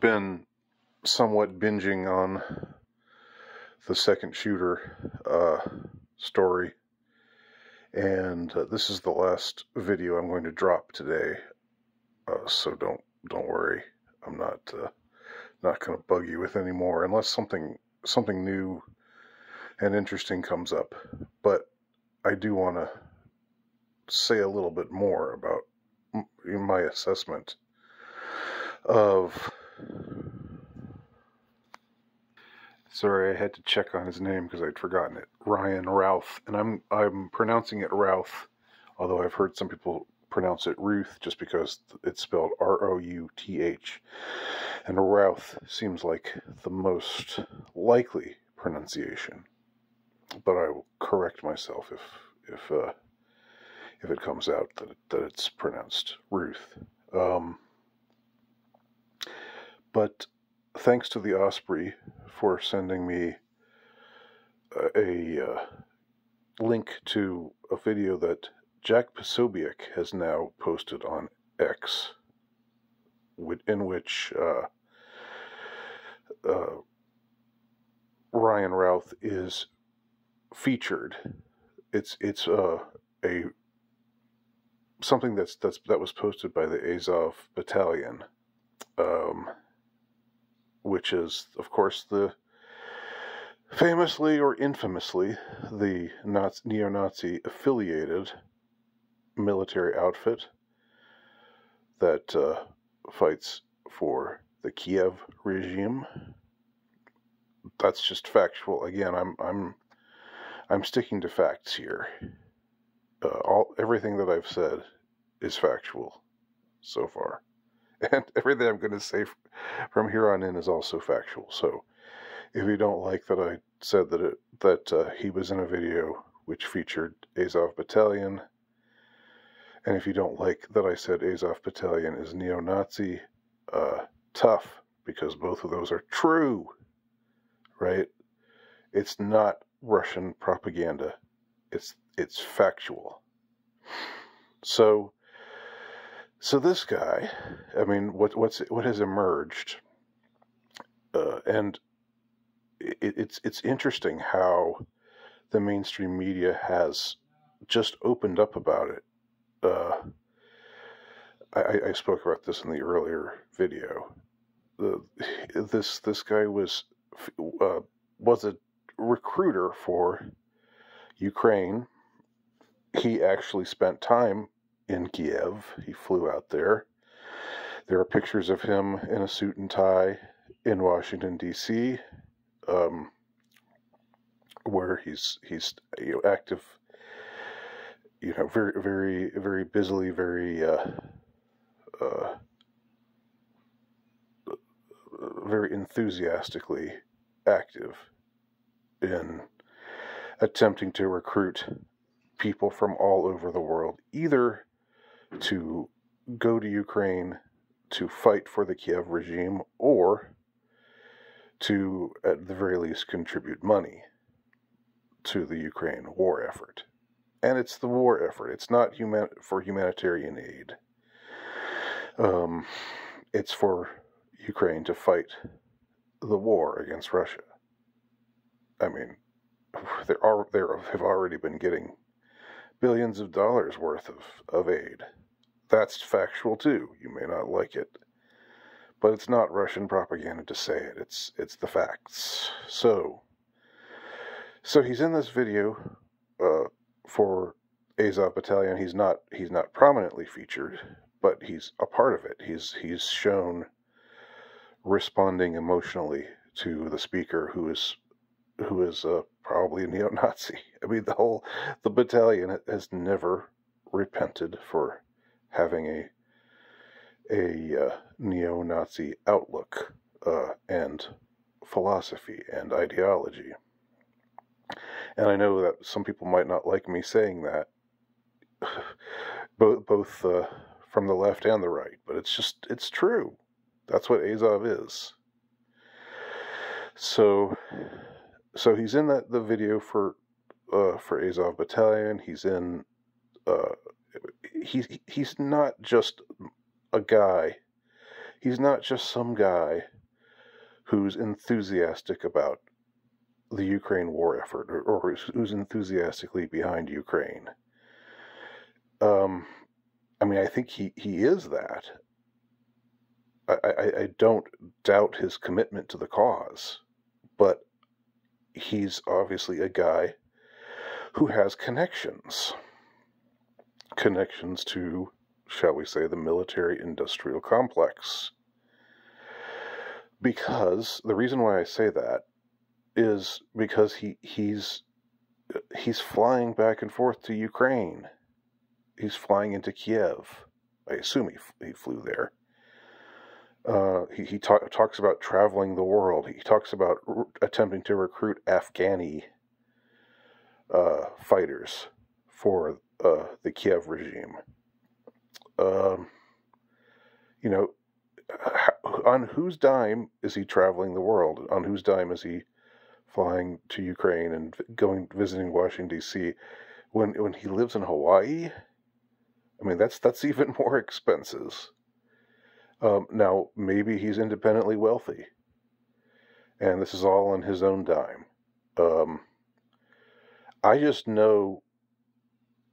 been somewhat binging on the second shooter uh, story, and uh, this is the last video I'm going to drop today. Uh, so don't don't worry, I'm not uh, not going to bug you with any more unless something something new and interesting comes up. But I do want to say a little bit more about my assessment of sorry I had to check on his name because I'd forgotten it Ryan Routh and I'm I'm pronouncing it Routh although I've heard some people pronounce it Ruth just because it's spelled R O U T H and Routh seems like the most likely pronunciation but I will correct myself if if uh, if it comes out that that it's pronounced Ruth. Um, but thanks to the Osprey for sending me a, a uh, link to a video that Jack Posobiec has now posted on X, in which uh, uh, Ryan Routh is featured. It's it's uh, a something that's that's that was posted by the Azov Battalion, um, which is of course the famously or infamously the neo-Nazi affiliated military outfit that uh, fights for the Kiev regime. That's just factual. Again, I'm I'm I'm sticking to facts here. Uh, all everything that I've said is factual so far, and everything I'm going to say from here on in is also factual. So, if you don't like that I said that it that uh, he was in a video which featured Azov Battalion, and if you don't like that I said Azov Battalion is neo-Nazi, uh, tough because both of those are true, right? It's not Russian propaganda. It's it's factual. So so this guy, I mean, what what's what has emerged, uh, and it, it's it's interesting how the mainstream media has just opened up about it. Uh, I, I spoke about this in the earlier video. The, this this guy was uh, was a recruiter for Ukraine. He actually spent time in Kiev. He flew out there. There are pictures of him in a suit and tie in Washington D.C., um, where he's he's you know, active. You know, very very very busily, very uh, uh, very enthusiastically active in attempting to recruit people from all over the world, either to go to Ukraine to fight for the Kiev regime or to, at the very least, contribute money to the Ukraine war effort. And it's the war effort, it's not human- for humanitarian aid. Um, it's for Ukraine to fight the war against Russia. I mean, there are there have already been getting billions of dollars worth of, of aid. That's factual too. You may not like it. But it's not Russian propaganda to say it. It's it's the facts. So so he's in this video uh, for Azov Battalion. He's not he's not prominently featured, but he's a part of it. He's he's shown responding emotionally to the speaker who is who is uh, probably a neo-Nazi. I mean, the whole the battalion has never repented for having a a uh, neo-Nazi outlook uh, and philosophy and ideology. And I know that some people might not like me saying that, both both uh, from the left and the right, but it's just it's true. That's what Azov is. So so he's in that the video for uh, for Azov Battalion. He's in. Uh, he's he's not just a guy. he's not just some guy who's enthusiastic about the Ukraine war effort or, or who's enthusiastically behind Ukraine. Um, I mean, I think he, he is that. I, I, I don't doubt his commitment to the cause, but he's obviously a guy who has connections. Connections to, shall we say, the military industrial complex. Because the reason why I say that is because he he's he's flying back and forth to Ukraine. He's flying into Kiev. I assume he, he flew there. Uh, he he talk, talks about traveling the world. He talks about attempting to recruit Afghani uh, fighters for uh, the Kiev regime. Um, you know, on whose dime is he traveling the world? On whose dime is he flying to Ukraine and going visiting Washington D.C. when when he lives in Hawaii. I mean, that's that's even more expenses. Um, now, maybe he's independently wealthy, and this is all on his own dime. Um, I just know.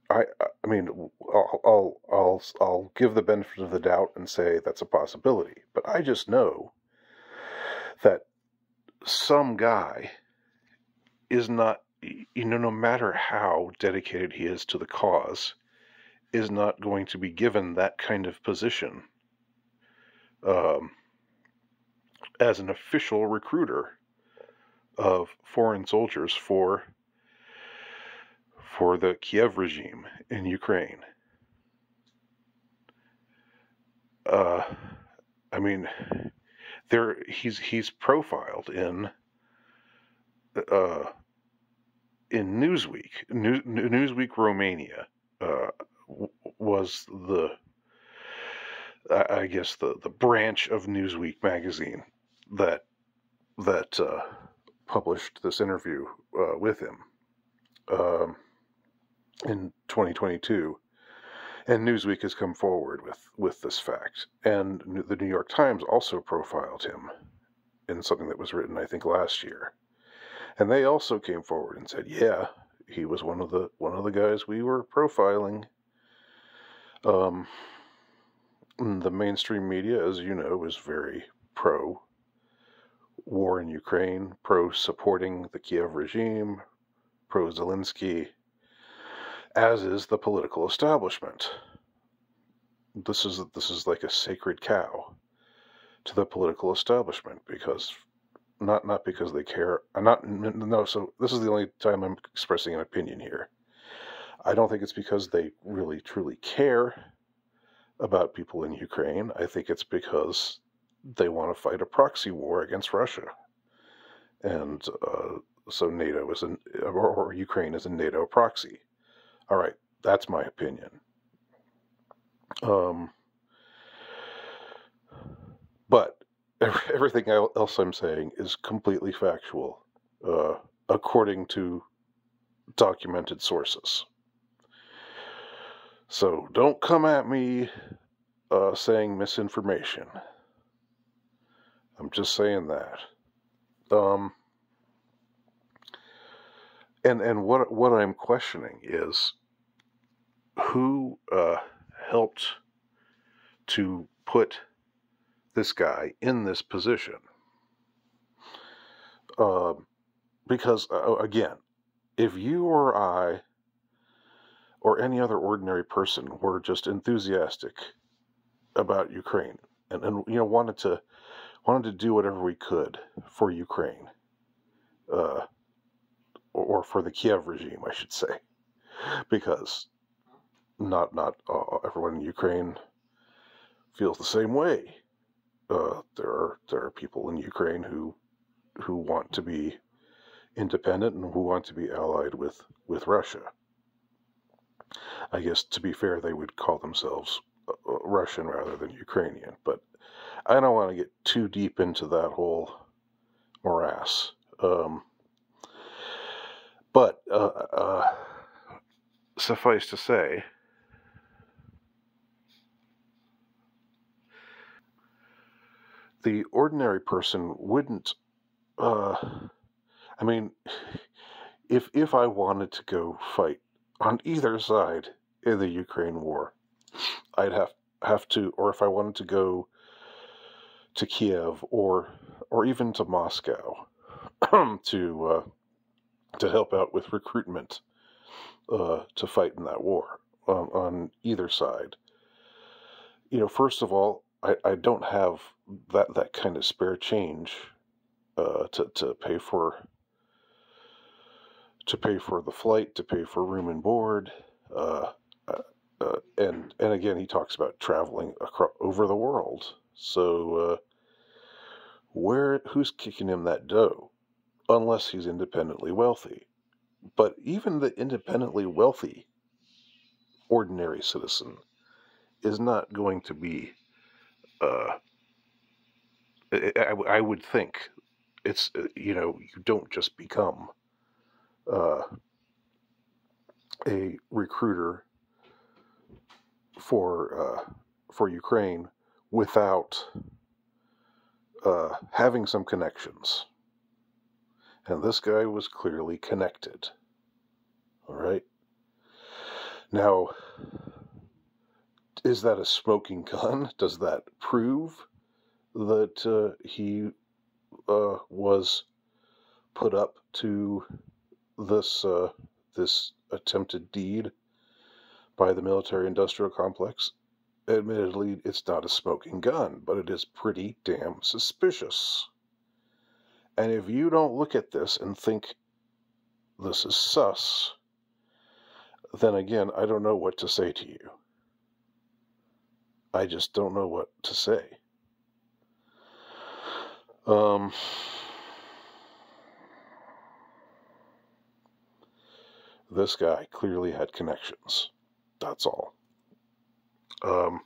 I I mean, I'll, I'll I'll I'll give the benefit of the doubt and say that's a possibility, but I just know that some guy is not, you know, no matter how dedicated he is to the cause, is not going to be given that kind of position um, as an official recruiter of foreign soldiers for for the Kiev regime in Ukraine. Uh, I mean, there he's he's profiled in uh, in Newsweek, New, Newsweek Romania uh, was the, I guess the the branch of Newsweek magazine that that uh, published this interview uh, with him um, in 2022. And Newsweek has come forward with, with this fact. And the New York Times also profiled him in something that was written, I think, last year and they also came forward and said, "Yeah, he was one of the one of the guys we were profiling." Um, the mainstream media, as you know, is very pro war in Ukraine, pro supporting the Kiev regime, pro Zelensky, as is the political establishment. This is this is like a sacred cow to the political establishment because not not because they care. I'm not no. So this is the only time I'm expressing an opinion here. I don't think it's because they really truly care about people in Ukraine. I think it's because they want to fight a proxy war against Russia, and uh, so NATO is an or, or Ukraine is a NATO proxy. All right, that's my opinion. Um, but everything else I'm saying is completely factual, uh, according to documented sources. So don't come at me uh, saying misinformation. I'm just saying that. Um, and and what what I'm questioning is who uh, helped to put this guy in this position. Uh, because, again, if you or I or any other ordinary person were just enthusiastic about Ukraine and, and you know wanted to wanted to do whatever we could for Ukraine, uh, or for the Kiev regime, I should say, because not not uh, everyone in Ukraine feels the same way uh, there are there are people in Ukraine who who want to be independent and who want to be allied with with Russia. I guess to be fair, they would call themselves uh, uh, Russian rather than Ukrainian, but I don't want to get too deep into that whole morass. Um, but uh, uh, suffice to say, the ordinary person wouldn't. Uh, I mean, if if I wanted to go fight on either side in the Ukraine war, I'd have have to, or if I wanted to go to Kiev or or even to Moscow to uh, to help out with recruitment uh, to fight in that war um, on either side. You know, first of all, I, I don't have that that kind of spare change uh, to to pay for to pay for the flight, to pay for room and board, uh, uh, uh and and again he talks about traveling across over the world. So uh, where who's kicking him that dough? Unless he's independently wealthy. But even the independently wealthy ordinary citizen is not going to be uh, I, I, would think it's you know you don't just become uh, a recruiter for uh, for Ukraine without uh, having some connections, and this guy was clearly connected. All right. Now, is that a smoking gun? Does that prove that uh, he uh, was put up to this uh, this attempted deed by the military-industrial complex? Admittedly, it's not a smoking gun, but it is pretty damn suspicious. And if you don't look at this and think this is sus, then again, I don't know what to say to you. I just don't know what to say. Um, this guy clearly had connections. That's all. Um,